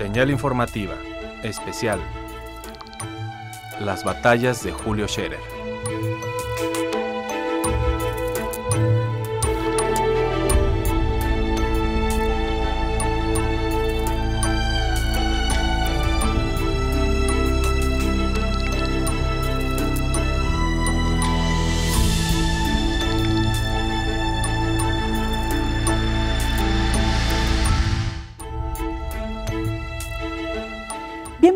Señal informativa, especial. Las batallas de Julio Scherer.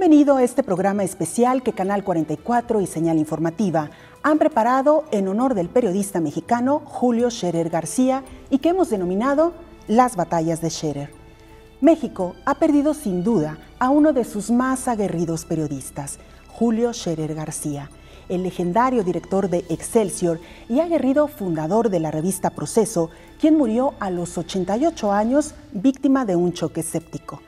Bienvenido a este programa especial que Canal 44 y Señal Informativa han preparado en honor del periodista mexicano Julio Scherer García y que hemos denominado Las batallas de Scherer. México ha perdido sin duda a uno de sus más aguerridos periodistas, Julio Scherer García, el legendario director de Excelsior y aguerrido fundador de la revista Proceso, quien murió a los 88 años víctima de un choque séptico.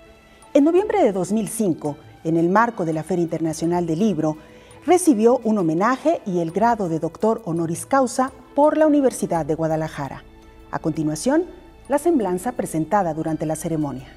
En noviembre de 2005, en el marco de la Feria Internacional del Libro, recibió un homenaje y el grado de doctor honoris causa por la Universidad de Guadalajara. A continuación, la semblanza presentada durante la ceremonia.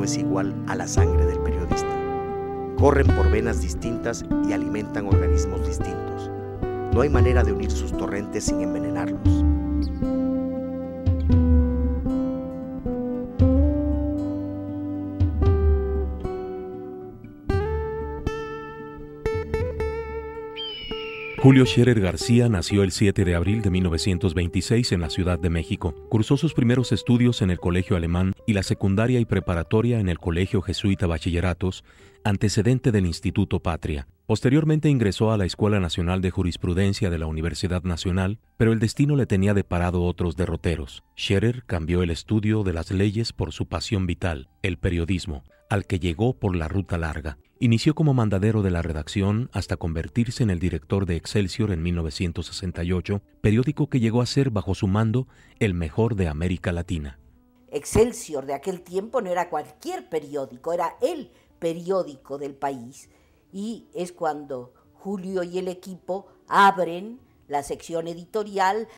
No es igual a la sangre del periodista. Corren por venas distintas y alimentan organismos distintos. No hay manera de unir sus torrentes sin envenenarlos. Julio Scherer García nació el 7 de abril de 1926 en la Ciudad de México. Cursó sus primeros estudios en el Colegio Alemán y la secundaria y preparatoria en el Colegio Jesuita Bachilleratos, antecedente del Instituto Patria. Posteriormente ingresó a la Escuela Nacional de Jurisprudencia de la Universidad Nacional, pero el destino le tenía deparado otros derroteros. Scherer cambió el estudio de las leyes por su pasión vital, el periodismo, al que llegó por la ruta larga. Inició como mandadero de la redacción hasta convertirse en el director de Excelsior en 1968, periódico que llegó a ser bajo su mando el mejor de América Latina. Excelsior de aquel tiempo no era cualquier periódico, era el periódico del país. Y es cuando Julio y el equipo abren la sección editorial.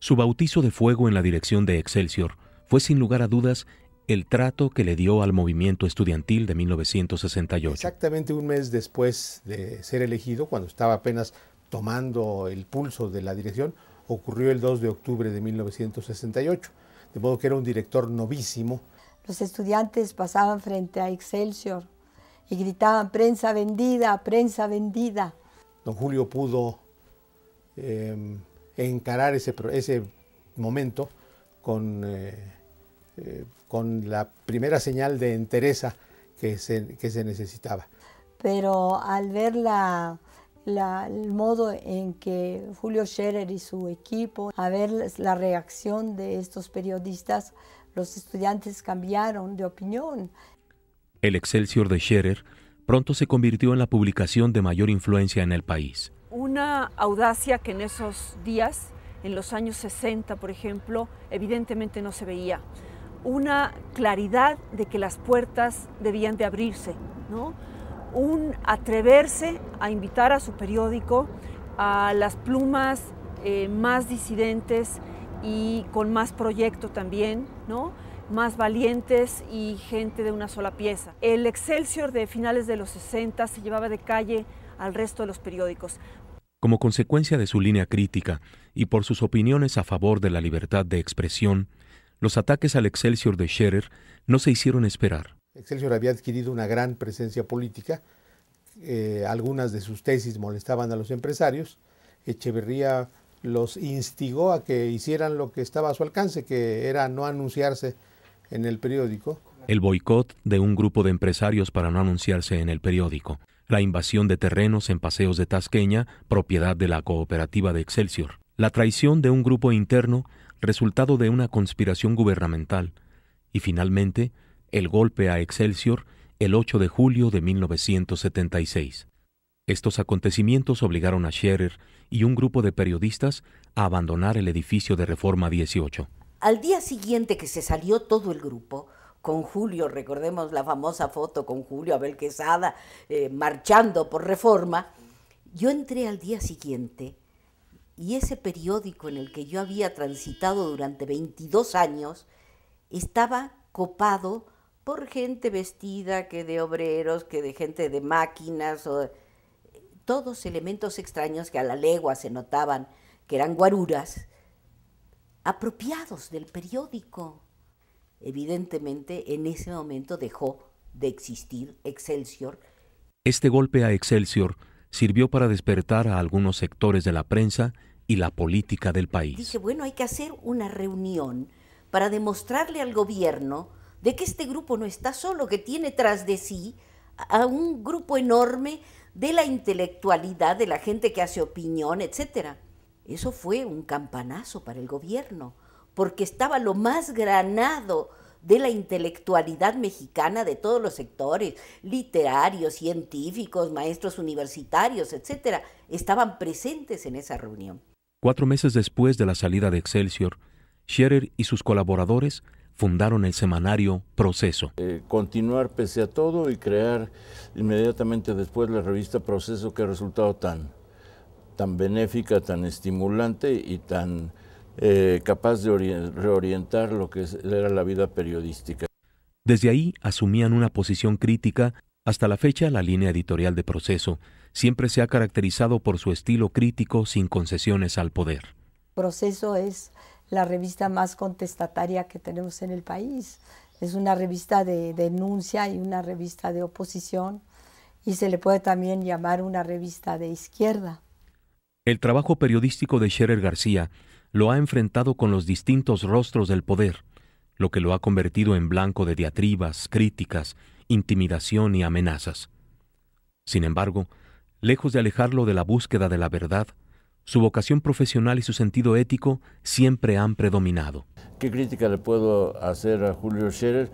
Su bautizo de fuego en la dirección de Excelsior fue sin lugar a dudas el trato que le dio al movimiento estudiantil de 1968. Exactamente un mes después de ser elegido, cuando estaba apenas tomando el pulso de la dirección, ocurrió el 2 de octubre de 1968, de modo que era un director novísimo. Los estudiantes pasaban frente a Excelsior y gritaban prensa vendida, prensa vendida. Don Julio pudo eh, encarar ese, ese, momento con... Eh, eh, con la primera señal de entereza que se, que se necesitaba. Pero al ver la, la, el modo en que Julio Scherer y su equipo, a ver la reacción de estos periodistas, los estudiantes cambiaron de opinión. El Excelsior de Scherer pronto se convirtió en la publicación de mayor influencia en el país. Una audacia que en esos días, en los años 60, por ejemplo, evidentemente no se veía una claridad de que las puertas debían de abrirse, ¿no? un atreverse a invitar a su periódico a las plumas eh, más disidentes y con más proyecto también, ¿no? más valientes y gente de una sola pieza. El Excelsior de finales de los 60 se llevaba de calle al resto de los periódicos. Como consecuencia de su línea crítica y por sus opiniones a favor de la libertad de expresión, los ataques al Excelsior de Scherer no se hicieron esperar. Excelsior había adquirido una gran presencia política. Eh, algunas de sus tesis molestaban a los empresarios. Echeverría los instigó a que hicieran lo que estaba a su alcance, que era no anunciarse en el periódico. El boicot de un grupo de empresarios para no anunciarse en el periódico. La invasión de terrenos en paseos de Tasqueña, propiedad de la cooperativa de Excelsior. La traición de un grupo interno resultado de una conspiración gubernamental, y finalmente el golpe a Excelsior el 8 de julio de 1976. Estos acontecimientos obligaron a Scherer y un grupo de periodistas a abandonar el edificio de Reforma 18. Al día siguiente que se salió todo el grupo, con Julio, recordemos la famosa foto con Julio Abel Quesada eh, marchando por Reforma, yo entré al día siguiente y ese periódico en el que yo había transitado durante 22 años estaba copado por gente vestida que de obreros, que de gente de máquinas, o, todos elementos extraños que a la legua se notaban que eran guaruras, apropiados del periódico. Evidentemente, en ese momento dejó de existir Excelsior. Este golpe a Excelsior sirvió para despertar a algunos sectores de la prensa y la política del país. Dije, bueno, hay que hacer una reunión para demostrarle al gobierno de que este grupo no está solo, que tiene tras de sí a un grupo enorme de la intelectualidad, de la gente que hace opinión, etc. Eso fue un campanazo para el gobierno, porque estaba lo más granado de la intelectualidad mexicana de todos los sectores, literarios, científicos, maestros universitarios, etc., estaban presentes en esa reunión. Cuatro meses después de la salida de Excelsior, Scherer y sus colaboradores fundaron el semanario Proceso. Eh, continuar pese a todo y crear inmediatamente después la revista Proceso que ha resultado tan, tan benéfica, tan estimulante y tan eh, capaz de reorientar lo que era la vida periodística. Desde ahí asumían una posición crítica. Hasta la fecha, la línea editorial de Proceso siempre se ha caracterizado por su estilo crítico sin concesiones al poder. Proceso es la revista más contestataria que tenemos en el país. Es una revista de denuncia y una revista de oposición y se le puede también llamar una revista de izquierda. El trabajo periodístico de Scherer García lo ha enfrentado con los distintos rostros del poder, lo que lo ha convertido en blanco de diatribas, críticas, intimidación y amenazas. Sin embargo, lejos de alejarlo de la búsqueda de la verdad, su vocación profesional y su sentido ético siempre han predominado. ¿Qué crítica le puedo hacer a Julio Scherer?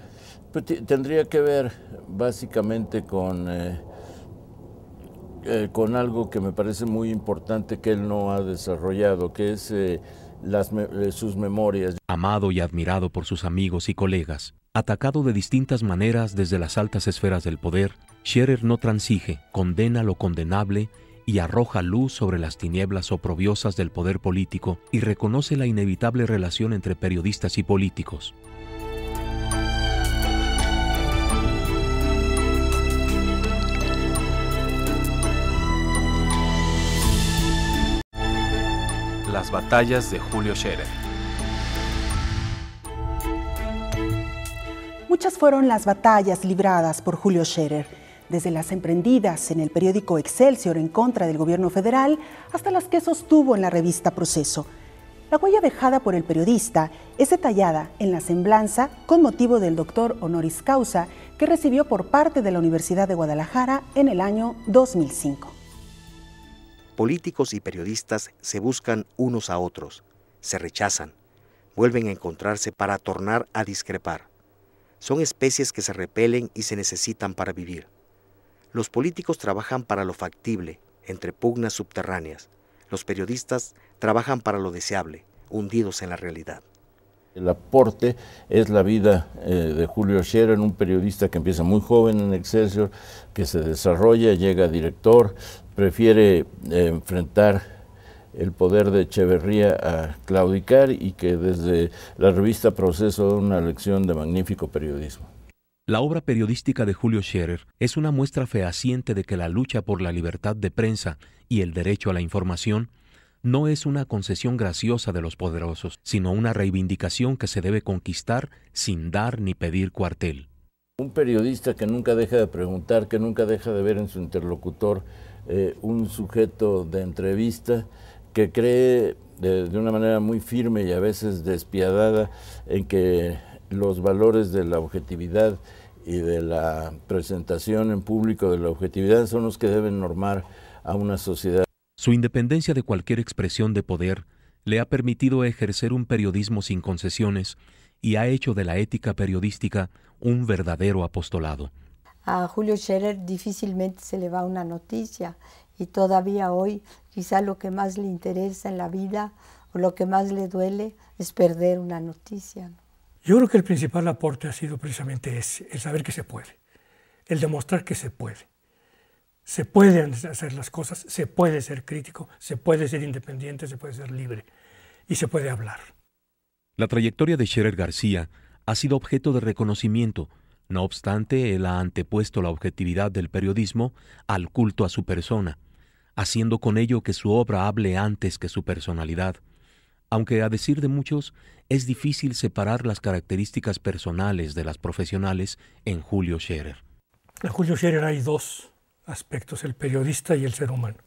Pues tendría que ver básicamente con, eh, eh, con algo que me parece muy importante que él no ha desarrollado, que es eh, memorias. Amado y admirado por sus amigos y colegas, atacado de distintas maneras desde las altas esferas del poder, Scherer no transige, condena lo condenable y arroja luz sobre las tinieblas oprobiosas del poder político y reconoce la inevitable relación entre periodistas y políticos. Las batallas de Julio Scherer. Muchas fueron las batallas libradas por Julio Scherer desde las emprendidas en el periódico Excelsior en contra del gobierno federal hasta las que sostuvo en la revista Proceso. La huella dejada por el periodista es detallada en la semblanza con motivo del doctor honoris causa que recibió por parte de la Universidad de Guadalajara en el año 2005. Políticos y periodistas se buscan unos a otros, se rechazan, vuelven a encontrarse para tornar a discrepar. Son especies que se repelen y se necesitan para vivir. Los políticos trabajan para lo factible, entre pugnas subterráneas. Los periodistas trabajan para lo deseable, hundidos en la realidad. El aporte es la vida eh, de Julio Scherer, un periodista que empieza muy joven en Excelsior, que se desarrolla, llega a director, prefiere eh, enfrentar el poder de Echeverría a claudicar y que desde la revista Proceso da una lección de magnífico periodismo. La obra periodística de Julio Scherer es una muestra fehaciente de que la lucha por la libertad de prensa y el derecho a la información no es una concesión graciosa de los poderosos, sino una reivindicación que se debe conquistar sin dar ni pedir cuartel. Un periodista que nunca deja de preguntar, que nunca deja de ver en su interlocutor eh, un sujeto de entrevista, que cree de, de una manera muy firme y a veces despiadada en que los valores de la objetividad y de la presentación en público de la objetividad son los que deben normar a una sociedad. Su independencia de cualquier expresión de poder le ha permitido ejercer un periodismo sin concesiones y ha hecho de la ética periodística un verdadero apostolado. A Julio Scherer difícilmente se le va una noticia y todavía hoy quizá lo que más le interesa en la vida o lo que más le duele es perder una noticia. Yo creo que el principal aporte ha sido precisamente ese, el saber que se puede, el demostrar que se puede. Se pueden hacer las cosas, se puede ser crítico, se puede ser independiente, se puede ser libre y se puede hablar. La trayectoria de Scherer García ha sido objeto de reconocimiento, no obstante, él ha antepuesto la objetividad del periodismo al culto a su persona, haciendo con ello que su obra hable antes que su personalidad, aunque a decir de muchos es difícil separar las características personales de las profesionales en Julio Scherer. En Julio Scherer hay dos aspectos, el periodista y el ser humano.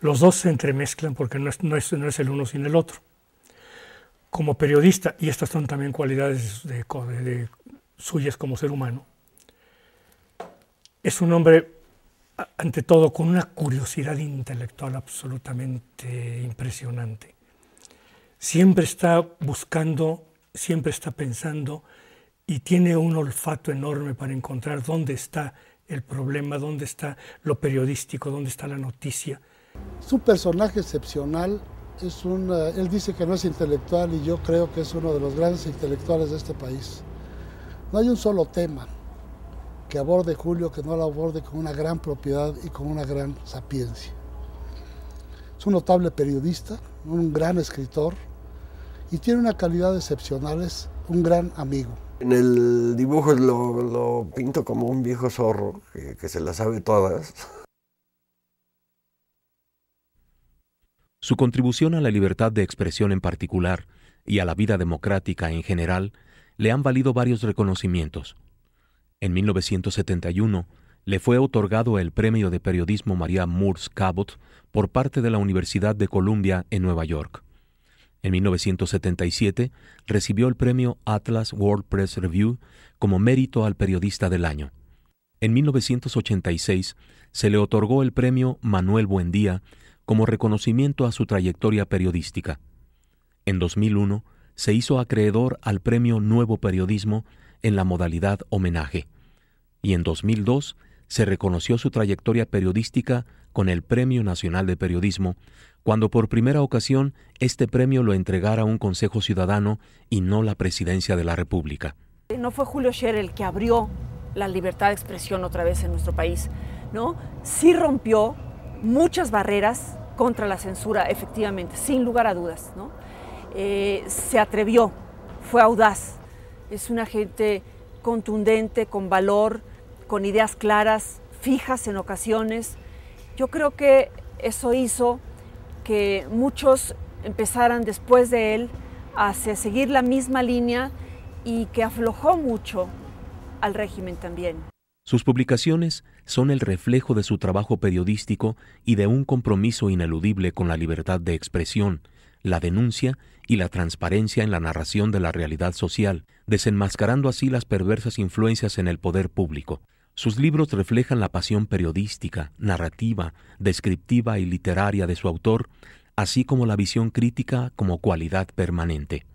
Los dos se entremezclan porque no es, no es, el uno sin el otro. Como periodista, y estas son también cualidades de, de, suyas como ser humano, es un hombre, ante todo, con una curiosidad intelectual absolutamente impresionante. Siempre está buscando, siempre está pensando y tiene un olfato enorme para encontrar dónde está el problema, dónde está lo periodístico, dónde está la noticia. Es un personaje excepcional, es un, él dice que no es intelectual y yo creo que es uno de los grandes intelectuales de este país. No hay un solo tema que aborde Julio que no lo aborde con una gran propiedad y con una gran sapiencia. Es un notable periodista, un gran escritor y tiene una calidad excepcional, es un gran amigo. En el dibujo lo, pinto como un viejo zorro que, que se las sabe todas. Su contribución a la libertad de expresión en particular y a la vida democrática en general le han valido varios reconocimientos. En 1971 le fue otorgado el Premio de Periodismo María Moores Cabot por parte de la Universidad de Columbia en Nueva York. En 1977 recibió el premio Atlas World Press Review como mérito al periodista del año. En 1986 se le otorgó el premio Manuel Buendía como reconocimiento a su trayectoria periodística. En 2001 se hizo acreedor al premio Nuevo Periodismo en la modalidad homenaje. Y en 2002 se reconoció su trayectoria periodística con el Premio Nacional de Periodismo cuando por primera ocasión este premio lo entregara un Consejo Ciudadano y no la Presidencia de la República. No fue Julio Scherer el que abrió la libertad de expresión otra vez en nuestro país, ¿no? Sí rompió muchas barreras contra la censura, efectivamente, sin lugar a dudas, ¿no? Eh, se atrevió, fue audaz, es una gente contundente, con valor, con ideas claras, fijas en ocasiones. Yo creo que eso hizo que muchos empezaran después de él a seguir la misma línea y que aflojó mucho al régimen también. Sus publicaciones son el reflejo de su trabajo periodístico y de un compromiso ineludible con la libertad de expresión, la denuncia y la transparencia en la narración de la realidad social, desenmascarando así las perversas influencias en el poder público. Sus libros reflejan la pasión periodística, narrativa, descriptiva y literaria de su autor, así como la visión crítica como cualidad permanente.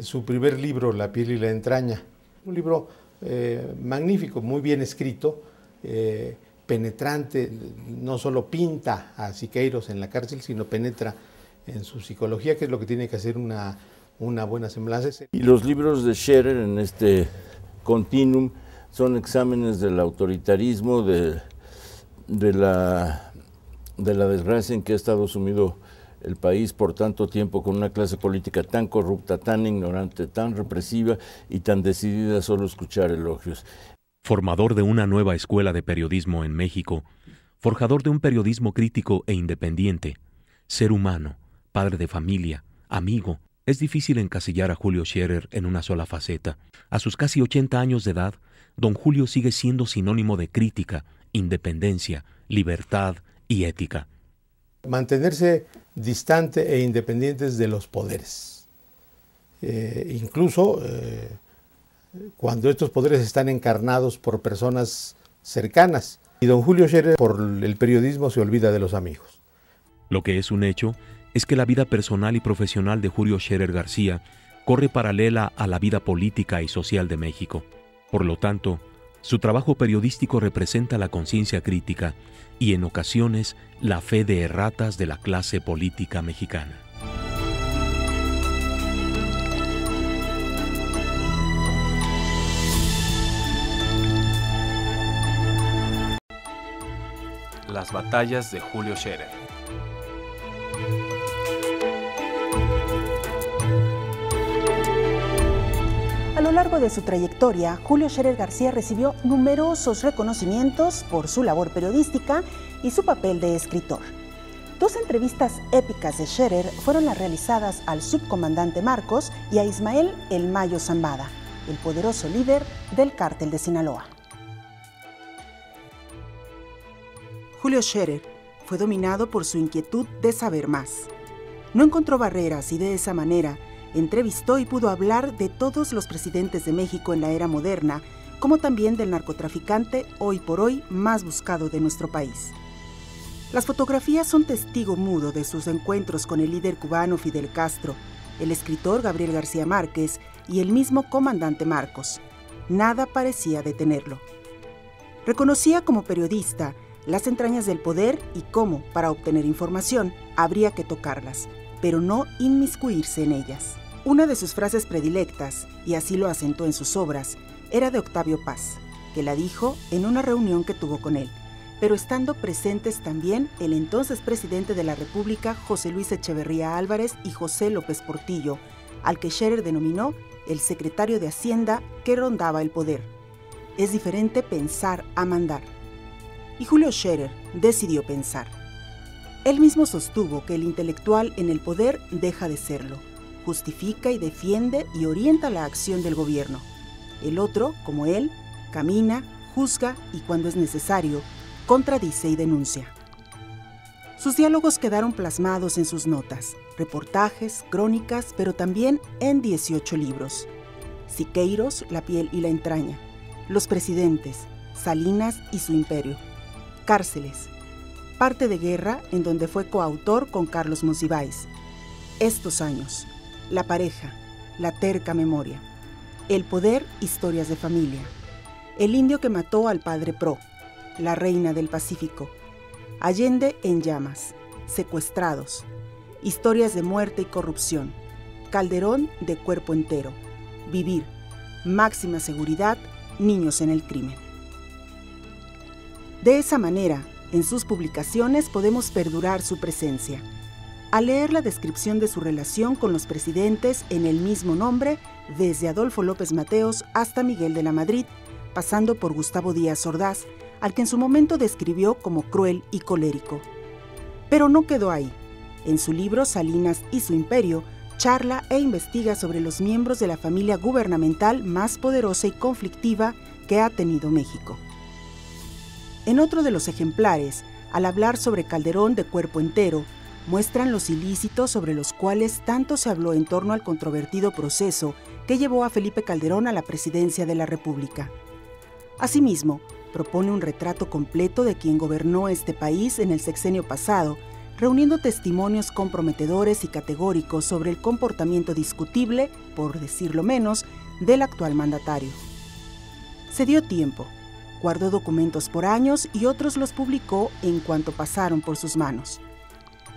Su primer libro, La piel y la entraña, un libro eh, magnífico, muy bien escrito, eh, penetrante, no solo pinta a Siqueiros en la cárcel, sino penetra en su psicología, que es lo que tiene que hacer una, una buena semblanza. Y los libros de Scherer en este continuum son exámenes del autoritarismo, de, de, la, de la desgracia en que ha estado sumido el país por tanto tiempo con una clase política tan corrupta, tan ignorante, tan represiva y tan decidida a solo escuchar elogios. Formador de una nueva escuela de periodismo en México, forjador de un periodismo crítico e independiente, ser humano, padre de familia, amigo, es difícil encasillar a Julio Scherer en una sola faceta. A sus casi 80 años de edad, don Julio sigue siendo sinónimo de crítica, independencia, libertad y ética. Mantenerse distante e independientes de los poderes. Eh, incluso eh, cuando estos poderes están encarnados por personas cercanas. Y don Julio Scherer, por el periodismo, se olvida de los amigos. Lo que es un hecho es que la vida personal y profesional de Julio Scherer García corre paralela a la vida política y social de México. Por lo tanto, su trabajo periodístico representa la conciencia crítica y en ocasiones la fe de erratas de la clase política mexicana. Las batallas de Julio Scherer. Largo de su trayectoria, Julio Scherer García recibió numerosos reconocimientos por su labor periodística y su papel de escritor. Dos entrevistas épicas de Scherer fueron las realizadas al subcomandante Marcos y a Ismael El Mayo Zambada, el poderoso líder del cártel de Sinaloa. Julio Scherer fue dominado por su inquietud de saber más. No encontró barreras y de esa manera entrevistó y pudo hablar de todos los presidentes de México en la era moderna, como también del narcotraficante hoy por hoy más buscado de nuestro país. Las fotografías son testigo mudo de sus encuentros con el líder cubano Fidel Castro, el escritor Gabriel García Márquez y el mismo comandante Marcos. Nada parecía detenerlo. Reconocía como periodista las entrañas del poder y cómo, para obtener información, habría que tocarlas, pero no inmiscuirse en ellas. Una de sus frases predilectas, y así lo asentó en sus obras, era de Octavio Paz, que la dijo en una reunión que tuvo con él, pero estando presentes también el entonces presidente de la República, José Luis Echeverría Álvarez y José López Portillo, al que Scherer denominó el secretario de Hacienda que rondaba el poder. Es diferente pensar a mandar. Y Julio Scherer decidió pensar. Él mismo sostuvo que el intelectual en el poder deja de serlo justifica y defiende y orienta la acción del gobierno. El otro, como él, camina, juzga y cuando es necesario, contradice y denuncia. Sus diálogos quedaron plasmados en sus notas, reportajes, crónicas, pero también en 18 libros. Siqueiros, La piel y la entraña, Los presidentes, Salinas y su imperio, Cárceles, Parte de guerra, en donde fue coautor con Carlos Monsiváis. Estos años, la pareja, la terca memoria. El poder, historias de familia. El indio que mató al padre Pro. La reina del Pacífico. Allende en llamas. Secuestrados. Historias de muerte y corrupción. Calderón de cuerpo entero. Vivir. Máxima seguridad. Niños en el crimen. De esa manera, en sus publicaciones podemos perdurar su presencia al leer la descripción de su relación con los presidentes en el mismo nombre, desde Adolfo López Mateos hasta Miguel de la Madrid, pasando por Gustavo Díaz Ordaz, al que en su momento describió como cruel y colérico. Pero no quedó ahí. En su libro Salinas y su imperio, charla e investiga sobre los miembros de la familia gubernamental más poderosa y conflictiva que ha tenido México. En otro de los ejemplares, al hablar sobre Calderón de cuerpo entero, muestran los ilícitos sobre los cuales tanto se habló en torno al controvertido proceso que llevó a Felipe Calderón a la presidencia de la República. Asimismo, propone un retrato completo de quien gobernó este país en el sexenio pasado, reuniendo testimonios comprometedores y categóricos sobre el comportamiento discutible, por decirlo menos, del actual mandatario. Se dio tiempo, guardó documentos por años y otros los publicó en cuanto pasaron por sus manos.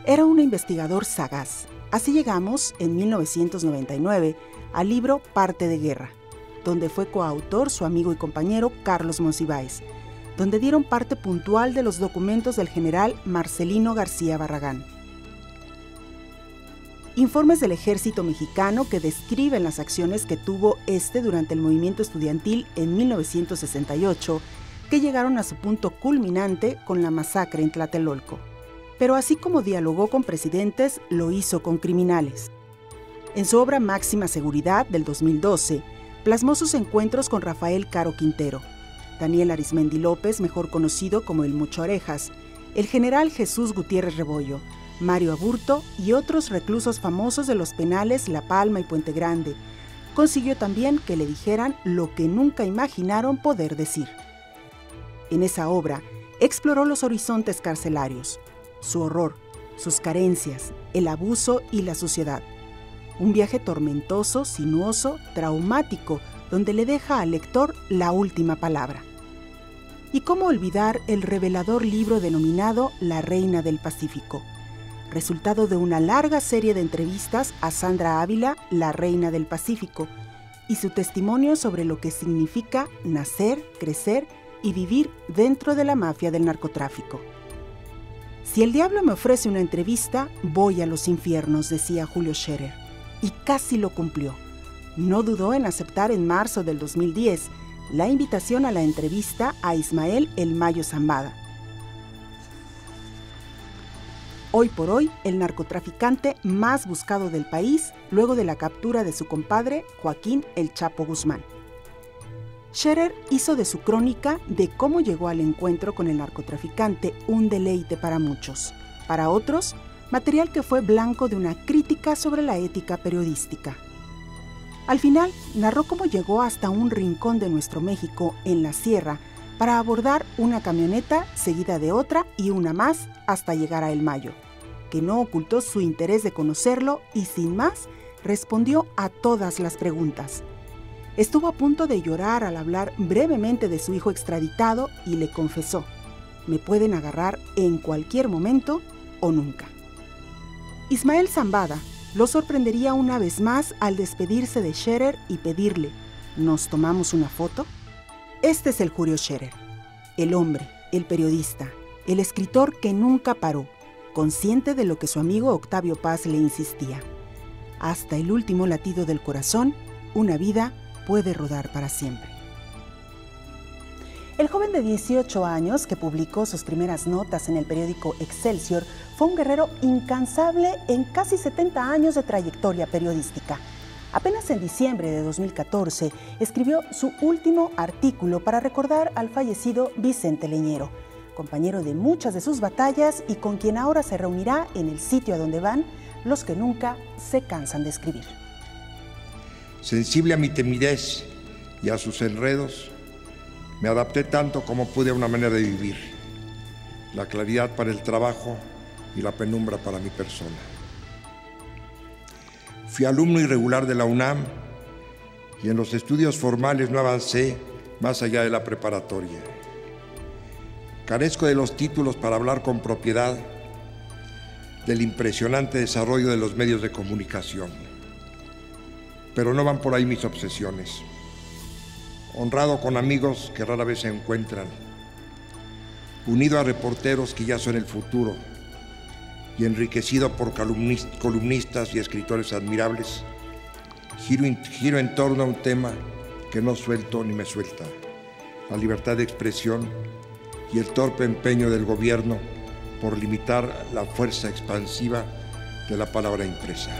Era un investigador sagaz. Así llegamos, en 1999, al libro Parte de Guerra, donde fue coautor su amigo y compañero Carlos Monsiváis, donde dieron parte puntual de los documentos del general Marcelino García Barragán. Informes del ejército mexicano que describen las acciones que tuvo este durante el movimiento estudiantil en 1968, que llegaron a su punto culminante con la masacre en Tlatelolco pero así como dialogó con presidentes, lo hizo con criminales. En su obra Máxima Seguridad del 2012, plasmó sus encuentros con Rafael Caro Quintero, Daniel Arismendi López, mejor conocido como el Mucho Arejas, el general Jesús Gutiérrez Rebollo, Mario Aburto y otros reclusos famosos de los penales La Palma y Puente Grande. Consiguió también que le dijeran lo que nunca imaginaron poder decir. En esa obra, exploró los horizontes carcelarios, su horror, sus carencias, el abuso y la suciedad. Un viaje tormentoso, sinuoso, traumático, donde le deja al lector la última palabra. ¿Y cómo olvidar el revelador libro denominado La Reina del Pacífico? Resultado de una larga serie de entrevistas a Sandra Ávila, la Reina del Pacífico, y su testimonio sobre lo que significa nacer, crecer y vivir dentro de la mafia del narcotráfico. Si el diablo me ofrece una entrevista, voy a los infiernos, decía Julio Scherer, y casi lo cumplió. No dudó en aceptar en marzo del 2010 la invitación a la entrevista a Ismael El Mayo Zambada, hoy por hoy el narcotraficante más buscado del país luego de la captura de su compadre Joaquín El Chapo Guzmán. Scherer hizo de su crónica de cómo llegó al encuentro con el narcotraficante un deleite para muchos, para otros, material que fue blanco de una crítica sobre la ética periodística. Al final, narró cómo llegó hasta un rincón de nuestro México, en la sierra, para abordar una camioneta seguida de otra y una más hasta llegar a El Mayo que no ocultó su interés de conocerlo y sin más respondió a todas las preguntas. Estuvo a punto de llorar al hablar brevemente de su hijo extraditado y le confesó, me pueden agarrar en cualquier momento o nunca. Ismael Zambada lo sorprendería una vez más al despedirse de Scherer y pedirle, ¿nos tomamos una foto? Este es el Julio Scherer, el hombre, el periodista, el escritor que nunca paró, consciente de lo que su amigo Octavio Paz le insistía. Hasta el último latido del corazón, una vida puede rodar para siempre. El joven de 18 años que publicó sus primeras notas en el periódico Excelsior fue un guerrero incansable en casi 70 años de trayectoria periodística. Apenas en diciembre de 2014 escribió su último artículo para recordar al fallecido Vicente Leñero, compañero de muchas de sus batallas y con quien ahora se reunirá en el sitio a donde van los que nunca se cansan de escribir. Sensible a mi timidez y a sus enredos, me adapté tanto como pude a una manera de vivir, la claridad para el trabajo y la penumbra para mi persona. Fui alumno irregular de la UNAM y en los estudios formales no avancé más allá de la preparatoria. Carezco de los títulos para hablar con propiedad del impresionante desarrollo de los medios de comunicación. Pero no van por ahí mis obsesiones. Honrado con amigos que rara vez se encuentran. Unido a reporteros que ya son el futuro. Y enriquecido por columnistas y escritores admirables, giro, en torno a un tema que no suelto ni me suelta. La libertad de expresión y el torpe empeño del gobierno por limitar la fuerza expansiva de la palabra impresa.